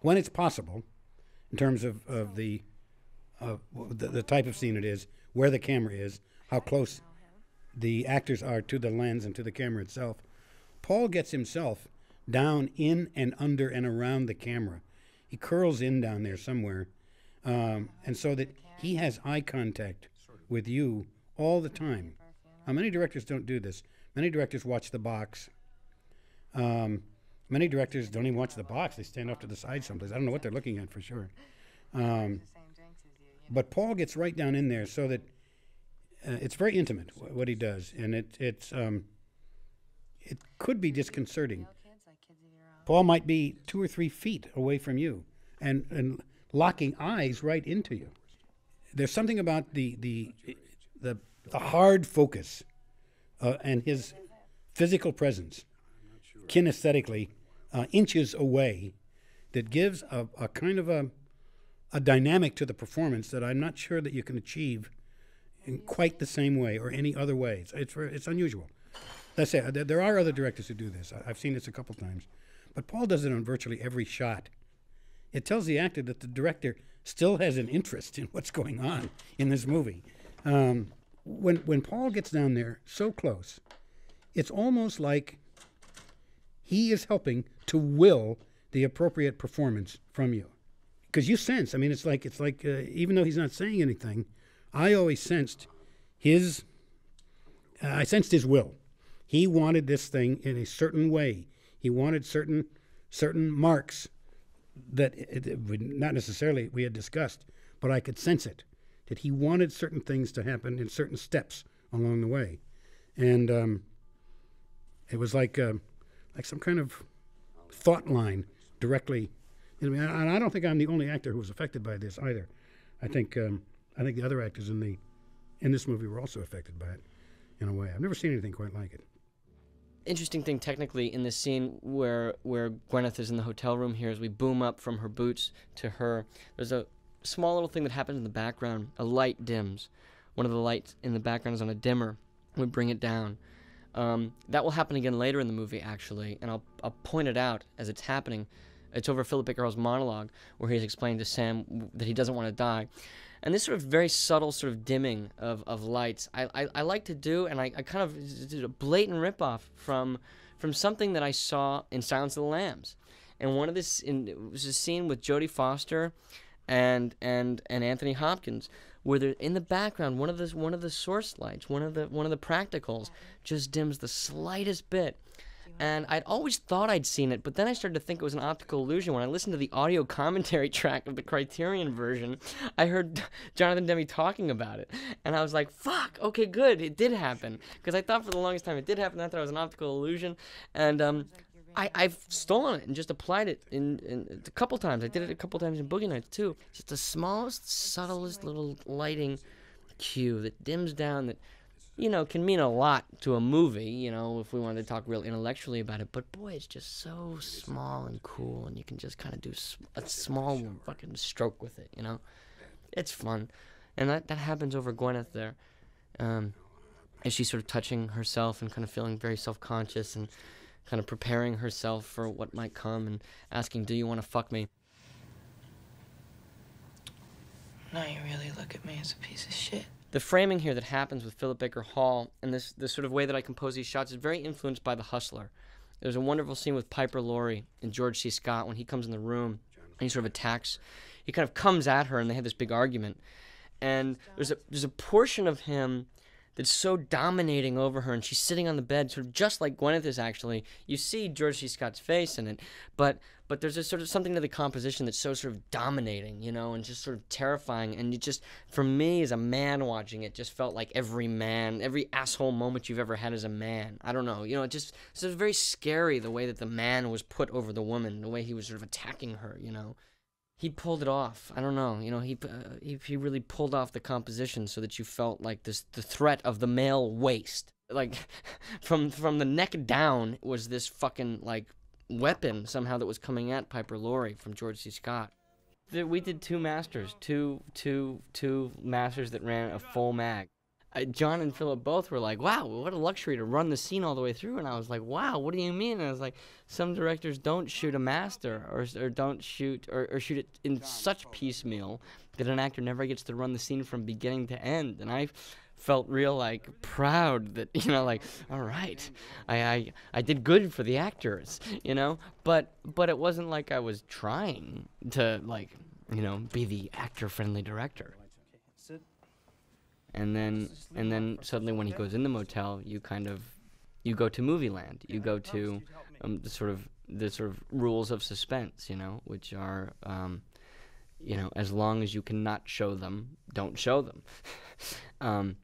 when it's possible, in terms of, of the, the the type of scene it is, where the camera is, how close the actors are to the lens and to the camera itself. Paul gets himself down in and under and around the camera. He curls in down there somewhere, um, and so that he has eye contact with you all the time. Now, many directors don't do this. Many directors watch the box. Um, many directors don't even watch the box. They stand off to the side someplace. I don't know what they're looking at for sure. Um, but Paul gets right down in there so that uh, it's very intimate wh- what he does, and it it's um, it could be disconcerting. Paul might be two or three feet away from you, and and locking eyes right into you. There's something about the the the, the hard focus uh, and his physical presence, kinesthetically, uh, inches away, that gives a, a kind of a a dynamic to the performance that I'm not sure that you can achieve in quite the same way or any other way. It's it's, it's unusual. Let's say there, are other directors who do this. I've seen this a couple times, but Paul does it on virtually every shot. It tells the actor that the director still has an interest in what's going on in this movie. Um, when when Paul gets down there so close, it's almost like he is helping to will the appropriate performance from you because you sense. I mean, it's like it's like uh, even though he's not saying anything, I always sensed his. Uh, I sensed his will. He wanted this thing in a certain way. He wanted certain certain marks that it, it would not necessarily we had discussed, but I could sense it that he wanted certain things to happen in certain steps along the way, and um, it was like uh, like some kind of thought line directly I mean, and I don't think I'm the only actor who was affected by this either. I think um, I think the other actors in the in this movie were also affected by it in a way. I've never seen anything quite like it. Interesting thing technically in this scene where where Gwyneth is in the hotel room here as we boom up from her boots to her. There's a small little thing that happens in the background. A light dims. One of the lights in the background is on a dimmer. We bring it down. Um, that will happen again later in the movie, actually, and I'll, I'll point it out as it's happening. It's over Philip Hall's monologue where he's explaining to Sam that he doesn't want to die. And this sort of very subtle sort of dimming of, of lights, I, I, I like to do, and I, I kind of did a blatant ripoff from from something that I saw in Silence of the Lambs. And one of this, in, was a scene with Jodie Foster and and and Anthony Hopkins, where they're in the background, one of the one of the source lights, one of the one of the practicals, just dims the slightest bit and I'd always thought I'd seen it, but then I started to think it was an optical illusion. When I listened to the audio commentary track of the Criterion version, I heard Jonathan Demme talking about it, and I was like, "Fuck, okay, good, it did happen." Because I thought for the longest time it did happen. I thought it was an optical illusion, and um, I, I've stolen it and just applied it in, in a couple times. I did it a couple times in Boogie Nights too. Just the smallest, subtlest little lighting cue that dims down that you know, can mean a lot to a movie, you know, if we wanted to talk real intellectually about it. But boy, it's just so small and cool, and you can just kind of do a small fucking stroke with it, you know? It's fun. And that, that happens over Gwyneth there. Um, as she's sort of touching herself and kind of feeling very self conscious and kind of preparing herself for what might come and asking, Do you want to fuck me? Now you really look at me as a piece of shit the framing here that happens with Philip Baker Hall and this this sort of way that I compose these shots is very influenced by The Hustler. There's a wonderful scene with Piper Laurie and George C. Scott when he comes in the room and he sort of attacks. He kind of comes at her and they have this big argument. And there's a there's a portion of him that's so dominating over her, and she's sitting on the bed, sort of just like Gwyneth is actually. You see George C. Scott's face in it, but but there's a sort of something to the composition that's so sort of dominating, you know, and just sort of terrifying. And you just, for me as a man watching it, just felt like every man, every asshole moment you've ever had as a man. I don't know, you know, it just it was very scary the way that the man was put over the woman, the way he was sort of attacking her, you know he pulled it off. I don't know. You know, he, uh, he he really pulled off the composition so that you felt like this the threat of the male waist. Like from from the neck down was this fucking like weapon somehow that was coming at Piper Laurie from George C. Scott. We did two masters, two two two masters that ran a full mag. I, John and Philip both were like, "Wow, what a luxury to run the scene all the way through." And I was like, "Wow, what do you mean?" And I was like, "Some directors don't shoot a master, or or don't shoot, or, or shoot it in such piecemeal that an actor never gets to run the scene from beginning to end." And I felt real like proud that you know like all right I, I i did good for the actors you know but but it wasn't like i was trying to like you know be the actor friendly director and then and then suddenly when he goes in the motel you kind of you go to movie land you go to um, the sort of the sort of rules of suspense you know which are um, you know as long as you cannot show them don't show them um,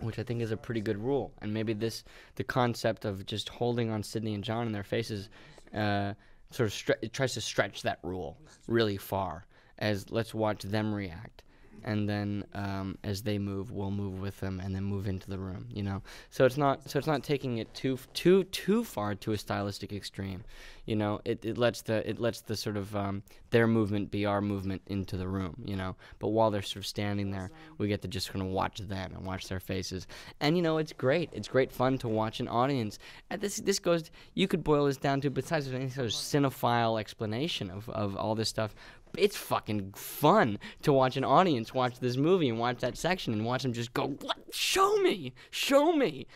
which I think is a pretty good rule. And maybe this, the concept of just holding on Sydney and John in their faces, uh, sort of it tries to stretch that rule really far. As let's watch them react, and then um, as they move, we'll move with them, and then move into the room. You know, so it's not so it's not taking it too too too far to a stylistic extreme. You know, it, it lets the it lets the sort of um, their movement be our movement into the room. You know, but while they're sort of standing there, we get to just kind of watch them and watch their faces. And you know, it's great. It's great fun to watch an audience. And this this goes. You could boil this down to besides any sort of cinephile explanation of of all this stuff it's fucking fun to watch an audience watch this movie and watch that section and watch them just go, "What? Show me, show me."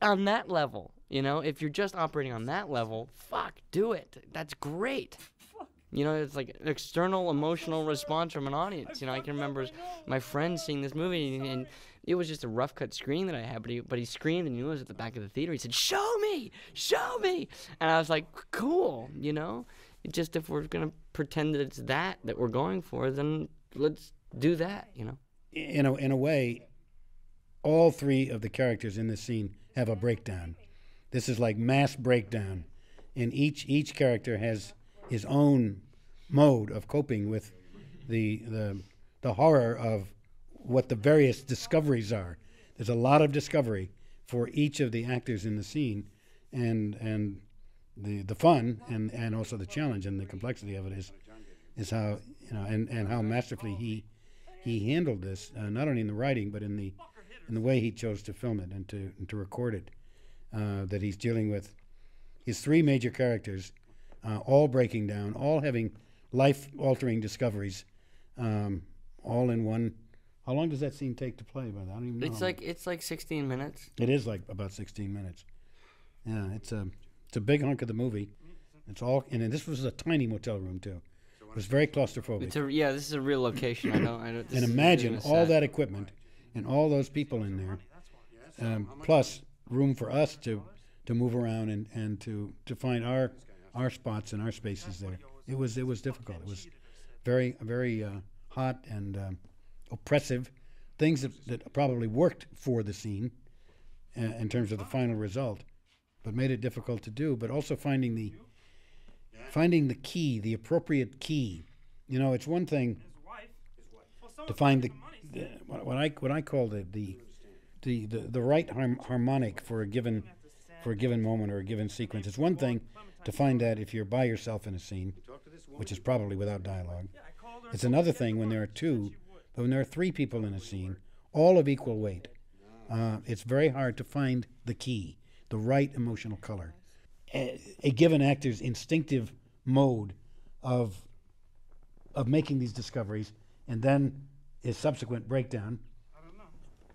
On that level, you know, if you're just operating on that level, fuck, do it. That's great. You know, it's like an external emotional response from an audience. You know, I can remember my friend seeing this movie and, and it was just a rough cut screen that I had, but he but he screamed and he was at the back of the theater. He said, "Show me, show me," and I was like, "Cool," you know. Just if we're gonna pretend that it's that that we're going for, then let's do that, you know. in a in a way, all three of the characters in this scene have a breakdown. This is like mass breakdown, and each each character has his own mode of coping with the the the horror of what the various discoveries are. There's a lot of discovery for each of the actors in the scene, and and the the fun and and also the challenge and the complexity of it is is how you know and and how masterfully he he handled this uh, not only in the writing but in the in the way he chose to film it and to and to record it uh, that he's dealing with his three major characters uh, all breaking down all having life altering discoveries um, all in one how long does that scene take to play by the I don't even know It's like it's like 16 minutes. it is like about 16 minutes. Yeah, it's a it's a big hunk of the movie. It's all and then this was a tiny motel room too. It was very claustrophobic. It's a yeah. This is a real location. I don't. I don't. This and imagine isn't all that equipment and all those people in there, um, plus room for us to to move around and, and to, to find our our spots and our spaces there. It was it was difficult. It was very very uh, hot and um, oppressive. Things that, that probably worked for the scene uh, in terms of the final result, but made it difficult to do. But also finding the finding the key, the appropriate key. You know, it's one thing to find the, the what, I what I call the the the, the, the right harm, harmonic for a given for a given moment or a given sequence. It's one thing to find that if you're by yourself in a scene, which is probably without dialogue. It's another thing when there are two, but when there are three people in a scene, all of equal weight, uh, it's very hard to find the key, the right emotional color. A, a given actor's instinctive mode of of making these discoveries and then his subsequent breakdown,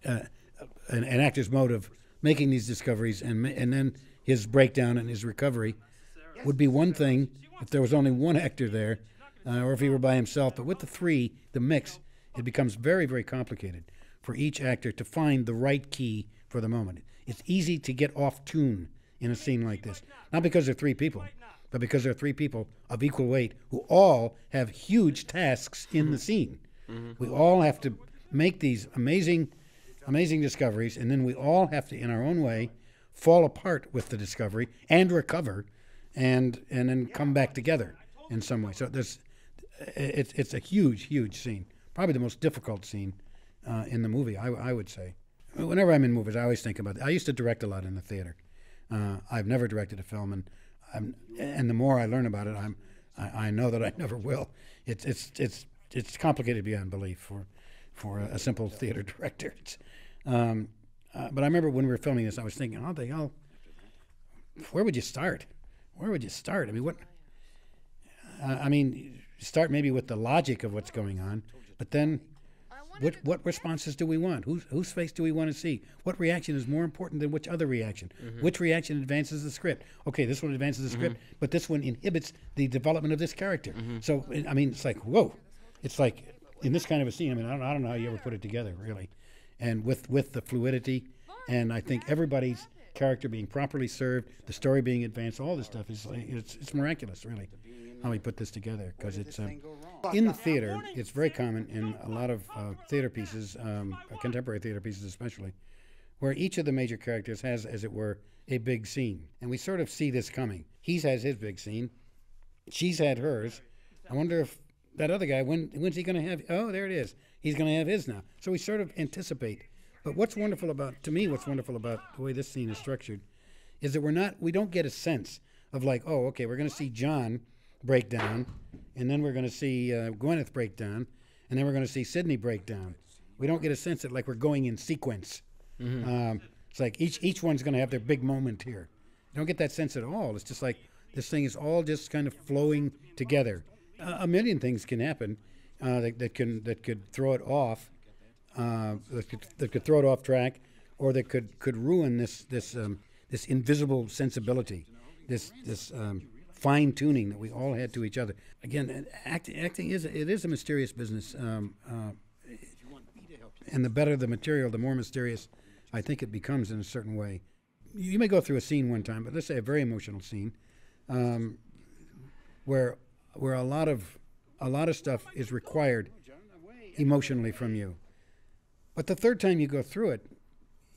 uh, an, an actor's mode of making these discoveries and and then his breakdown and his recovery would be one thing if there was only one actor there, uh, or if he were by himself. But with the three, the mix, it becomes very very complicated for each actor to find the right key for the moment. It's easy to get off tune in a scene like this, not because there are three people, but because there are three people of equal weight who all have huge tasks in the scene. We all have to make these amazing, amazing discoveries, and then we all have to, in our own way, fall apart with the discovery and recover, and and then come back together in some way. So there's, it's it's a huge, huge scene. Probably the most difficult scene uh, in the movie, I, I would say. Whenever I'm in movies, I always think about it. I used to direct a lot in the theater. Uh, I've never directed a film, and I'm, and the more I learn about it, I'm, I, I know that I never will. It's it's it's it's complicated beyond belief for for a, a simple theater director. Um, uh, but I remember when we were filming this, I was thinking, how the hell, where would you start? Where would you start? I mean, what? I mean, start maybe with the logic of what's going on, but then what, what responses do we want? Whose, whose face do we want to see? What reaction is more important than which other reaction? Mm-hmm. Which reaction advances the script? Okay, this one advances the script, mm-hmm. but this one inhibits the development of this character. Mm-hmm. So, I mean, it's like, whoa. It's like, in this kind of a scene, I mean, I don't, I don't know how you ever put it together, really. And with, with the fluidity, and I think everybody's character being properly served, the story being advanced, all this stuff is it's, it's miraculous, really, how we put this together. Because it's um, in the theater, it's very common in a lot of uh, theater pieces, um, uh, contemporary theater pieces especially, where each of the major characters has, as it were, a big scene, and we sort of see this coming. He's has his big scene, she's had hers. I wonder if that other guy, when when's he going to have? Oh, there it is. He's going to have his now. So we sort of anticipate. But what's wonderful about, to me, what's wonderful about the way this scene is structured, is that we're not, we don't get a sense of like, oh, okay, we're going to see John break down, and then we're going to see uh, Gwyneth break down, and then we're going to see Sydney break down. We don't get a sense that like we're going in sequence. Um, it's like each each one's going to have their big moment here. You don't get that sense at all. It's just like this thing is all just kind of flowing together. Uh, a million things can happen uh, that, that can that could throw it off, uh, that, could, that could throw it off track, or that could could ruin this this um, this invisible sensibility, this this um, fine tuning that we all had to each other. Again, act, acting is it is a mysterious business. Um, uh, and the better the material, the more mysterious I think it becomes in a certain way. You may go through a scene one time, but let's say a very emotional scene, um, where where a lot of a lot of stuff is required emotionally from you. But the third time you go through it,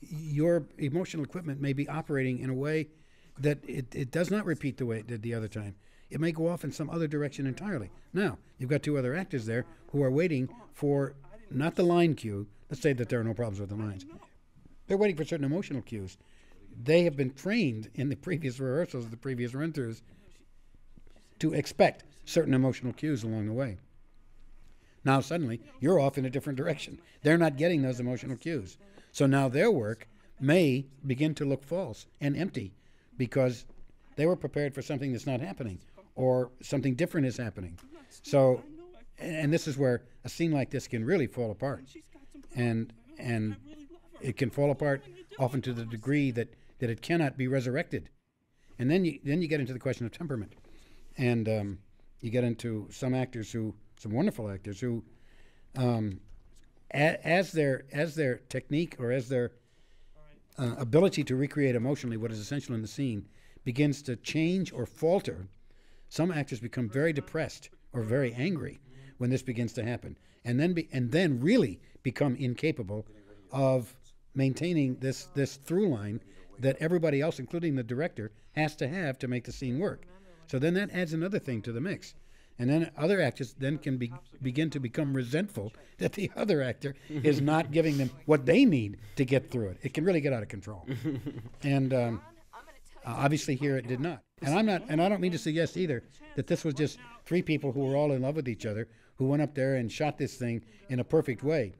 your emotional equipment may be operating in a way that it, it does not repeat the way it did the other time. It may go off in some other direction entirely. Now, you've got two other actors there who are waiting for not the line cue. Let's say that there are no problems with the lines. They're waiting for certain emotional cues. They have been trained in the previous rehearsals, the previous run throughs, to expect certain emotional cues along the way. Now, suddenly, you're off in a different direction. They're not getting those emotional cues. So now their work may begin to look false and empty because they were prepared for something that's not happening or something different is happening. So, and this is where a scene like this can really fall apart. And, and it can fall apart often to the degree that, that it cannot be resurrected. And then you, then you get into the question of temperament. And um, you get into some actors who, some wonderful actors who, um, a, as their as their technique or as their uh, ability to recreate emotionally what is essential in the scene begins to change or falter, some actors become very depressed or very angry when this begins to happen, and then be, and then really become incapable of maintaining this this through line that everybody else, including the director, has to have to make the scene work. So then that adds another thing to the mix. And then other actors then can be, begin to become resentful that the other actor is not giving them what they need to get through it. It can really get out of control. and um, uh, obviously here it did not. And I'm not, and I don't mean to suggest either that this was just three people who were all in love with each other who went up there and shot this thing in a perfect way.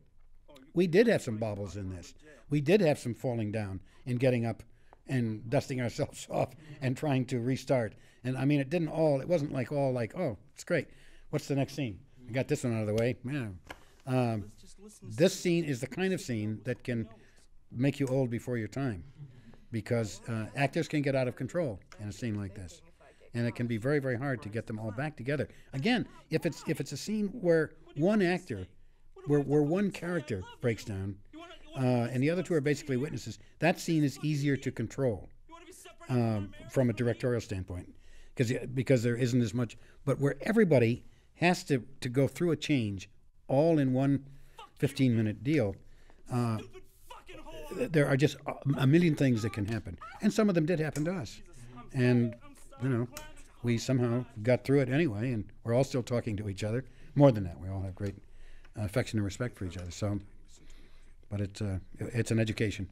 We did have some bobbles in this. We did have some falling down and getting up and dusting ourselves off and trying to restart. And I mean, it didn't all, it wasn't like all like, oh, it's great. What's the next scene? I got this one out of the way. Yeah. Um, this scene is the kind of scene that can make you old before your time because uh, actors can get out of control in a scene like this. And it can be very, very hard to get them all back together. Again, if it's if it's a scene where one actor, where, where one character breaks down, uh, and the other two are basically witnesses, that scene is easier to control um, from a directorial standpoint because because there isn't as much. But where everybody has to, to go through a change all in one 15 minute deal, uh, there are just a- million things that can happen. And some of them did happen to us. And, you know, we somehow got through it anyway, and we're all still talking to each other. More than that, we all have great uh, affection and respect for each other. So, but it's, uh, it's an education.